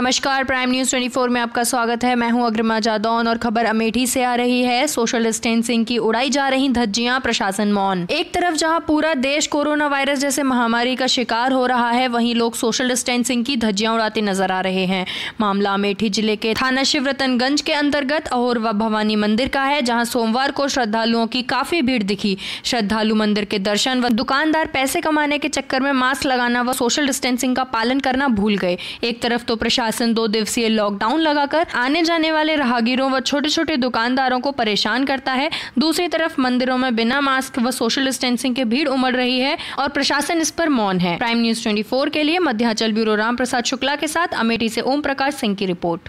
नमस्कार prime news 24 में आपका स्वागत है। मैं हूँ अग्रमा जादौन और खबर अमेठी से आ रही है। सोशल डिस्टेंसिंग की उड़ाई जा रही धज्जियाँ, प्रशासन मौन। एक तरफ़ जहाँ पूरा देश कोरोना वायरस जैसे महामारी का शिकार हो रहा है, वहीं लोग सोशल डिस्टेंसिंग की धज्जियाँ उड़ाते नज़र आ रहे हैं। मामला अमेठी ज़िले के थाना शिवरतनगंज के अंतर्गत अहोर व भवानी मंदिर का है, जहाँ सोमवार को श्रद्धालुओं की काफ़ी भीड़ दिखी। श्रद्धालु मंदिर के दर्शन व दुकानदार पैसे कमाने के चक्कर में मास्क लगाना व सोशल डिस्टेंसिंग का पालन करना भूल गए। एक तरफ़ तो प्रशासन प्रशासन दो दिवसीय लॉकडाउन लगाकर आने जाने वाले राहगीरों व छोटे छोटे दुकानदारों को परेशान करता है। दूसरी तरफ़ मंदिरों में बिना मास्क व सोशल डिस्टेंसिंग की भीड़ उमड़ रही है और प्रशासन इस पर मौन है। प्राइम न्यूज़ ट्वेंटी के लिए मध्याचल ब्यूरो राम प्रसाद शुक्ला के साथ अमेठी से ओम प्रकाश सिंह की रिपोर्ट।